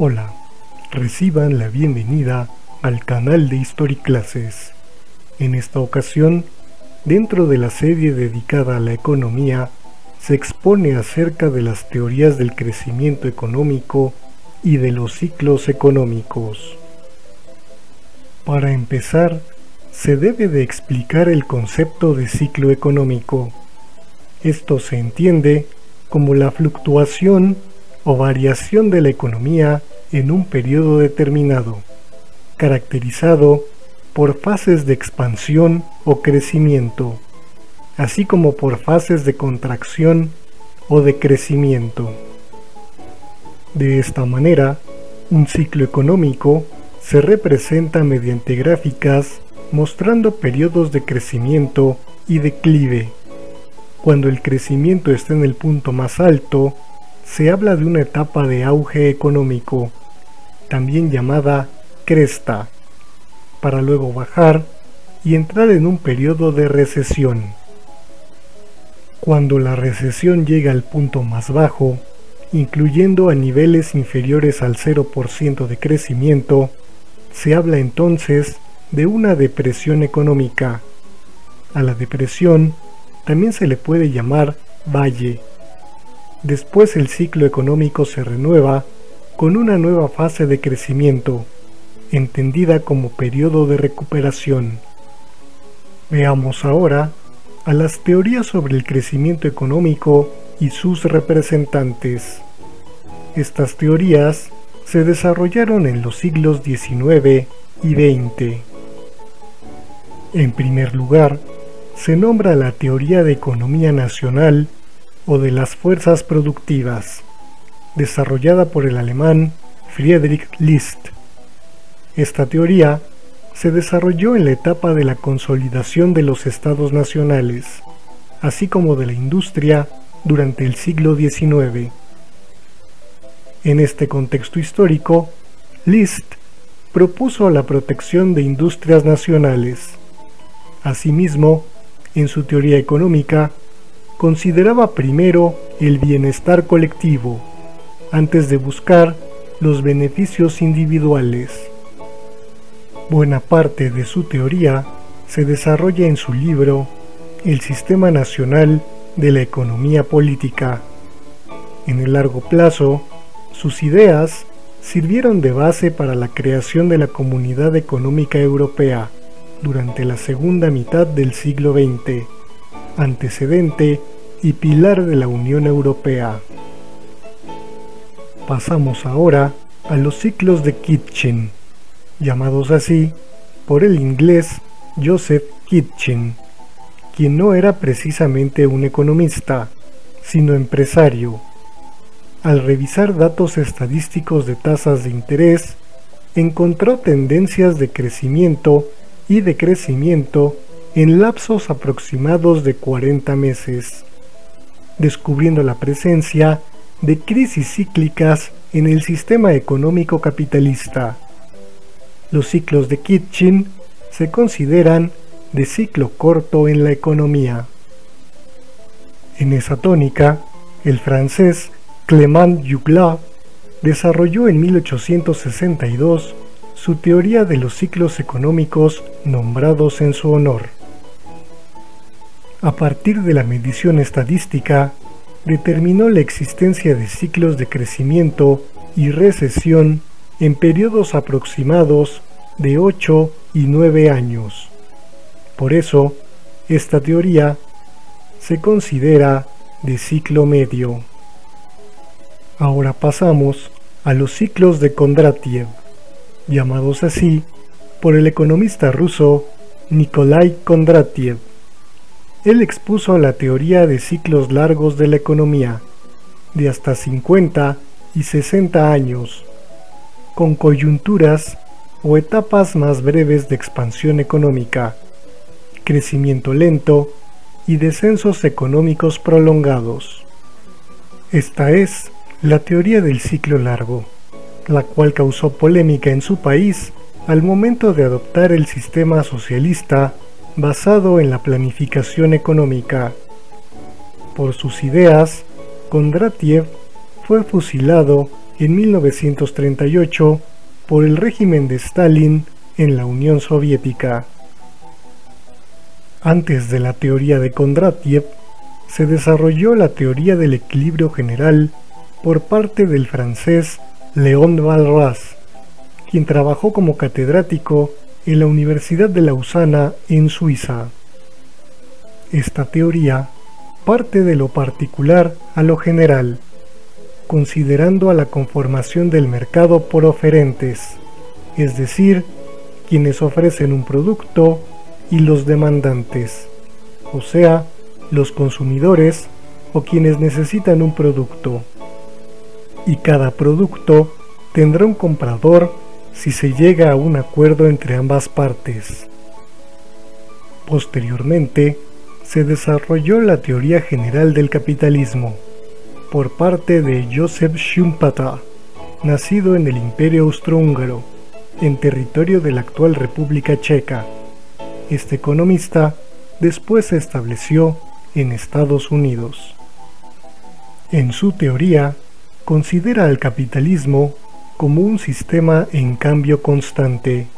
Hola, reciban la bienvenida al canal de History Classes. En esta ocasión, dentro de la serie dedicada a la economía, se expone acerca de las teorías del crecimiento económico y de los ciclos económicos. Para empezar, se debe de explicar el concepto de ciclo económico. Esto se entiende como la fluctuación o variación de la economía en un periodo determinado, caracterizado por fases de expansión o crecimiento, así como por fases de contracción o de crecimiento. De esta manera, un ciclo económico se representa mediante gráficas mostrando periodos de crecimiento y declive. Cuando el crecimiento está en el punto más alto, se habla de una etapa de auge económico, también llamada cresta, para luego bajar y entrar en un periodo de recesión. Cuando la recesión llega al punto más bajo, incluyendo a niveles inferiores al 0% de crecimiento, se habla entonces de una depresión económica. A la depresión también se le puede llamar valle. Después el ciclo económico se renueva con una nueva fase de crecimiento, entendida como periodo de recuperación. Veamos ahora a las teorías sobre el crecimiento económico y sus representantes. Estas teorías se desarrollaron en los siglos XIX y XX. En primer lugar, se nombra la teoría de economía nacional o de las fuerzas productivas, desarrollada por el alemán Friedrich List. Esta teoría se desarrolló en la etapa de la consolidación de los estados nacionales, así como de la industria durante el siglo XIX. En este contexto histórico, List propuso la protección de industrias nacionales, Asimismo, en su teoría económica, consideraba primero el bienestar colectivo, antes de buscar los beneficios individuales. Buena parte de su teoría se desarrolla en su libro El Sistema Nacional de la Economía Política. En el largo plazo, sus ideas sirvieron de base para la creación de la Comunidad Económica Europea, durante la segunda mitad del siglo XX, antecedente y pilar de la Unión Europea. Pasamos ahora a los ciclos de Kitchen, llamados así por el inglés Joseph Kitchen, quien no era precisamente un economista, sino empresario. Al revisar datos estadísticos de tasas de interés, encontró tendencias de crecimiento y de crecimiento en lapsos aproximados de 40 meses, descubriendo la presencia de crisis cíclicas en el sistema económico capitalista. Los ciclos de Kitchen se consideran de ciclo corto en la economía. En esa tónica, el francés Clément Juglat desarrolló en 1862 su teoría de los ciclos económicos nombrados en su honor. A partir de la medición estadística, determinó la existencia de ciclos de crecimiento y recesión en periodos aproximados de 8 y 9 años. Por eso, esta teoría se considera de ciclo medio. Ahora pasamos a los ciclos de Kondratiev llamados así por el economista ruso Nikolai Kondratiev. Él expuso la teoría de ciclos largos de la economía, de hasta 50 y 60 años, con coyunturas o etapas más breves de expansión económica, crecimiento lento y descensos económicos prolongados. Esta es la teoría del ciclo largo la cual causó polémica en su país al momento de adoptar el sistema socialista basado en la planificación económica. Por sus ideas, Kondratiev fue fusilado en 1938 por el régimen de Stalin en la Unión Soviética. Antes de la teoría de Kondratiev, se desarrolló la teoría del equilibrio general por parte del francés Léon Walras, quien trabajó como catedrático en la Universidad de Lausana en Suiza. Esta teoría parte de lo particular a lo general, considerando a la conformación del mercado por oferentes, es decir, quienes ofrecen un producto y los demandantes, o sea, los consumidores o quienes necesitan un producto. Y cada producto tendrá un comprador si se llega a un acuerdo entre ambas partes. Posteriormente, se desarrolló la teoría general del capitalismo por parte de Joseph Schumpeter, nacido en el Imperio Austrohúngaro, en territorio de la actual República Checa. Este economista después se estableció en Estados Unidos. En su teoría, considera al capitalismo como un sistema en cambio constante.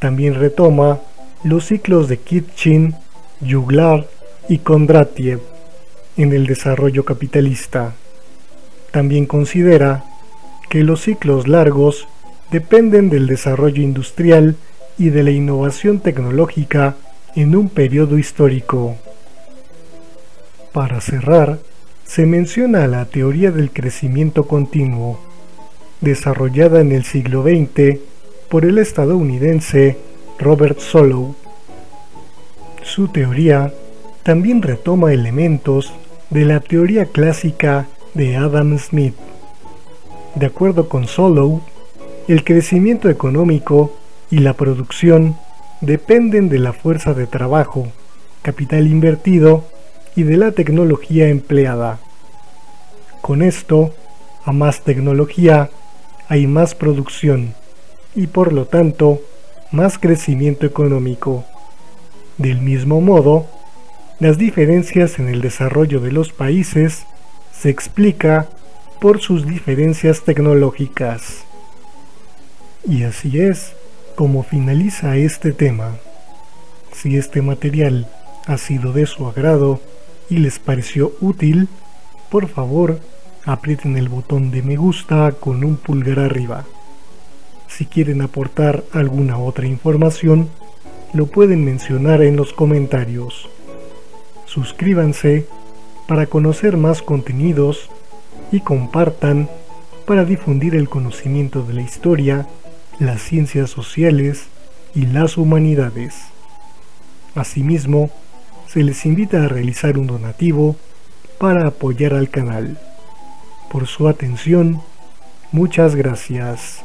También retoma los ciclos de Kitchin, Juglar y Kondratiev en el desarrollo capitalista. También considera que los ciclos largos dependen del desarrollo industrial y de la innovación tecnológica en un periodo histórico. Para cerrar, se menciona la teoría del crecimiento continuo, desarrollada en el siglo XX por el estadounidense Robert Solow. Su teoría también retoma elementos de la teoría clásica de Adam Smith. De acuerdo con Solow, el crecimiento económico y la producción dependen de la fuerza de trabajo, capital invertido y de la tecnología empleada. Con esto, a más tecnología, hay más producción y por lo tanto, más crecimiento económico. Del mismo modo, las diferencias en el desarrollo de los países se explica por sus diferencias tecnológicas. Y así es como finaliza este tema. Si este material ha sido de su agrado y les pareció útil, por favor aprieten el botón de me gusta con un pulgar arriba. Si quieren aportar alguna otra información, lo pueden mencionar en los comentarios suscríbanse para conocer más contenidos y compartan para difundir el conocimiento de la historia, las ciencias sociales y las humanidades. Asimismo, se les invita a realizar un donativo para apoyar al canal. Por su atención, muchas gracias.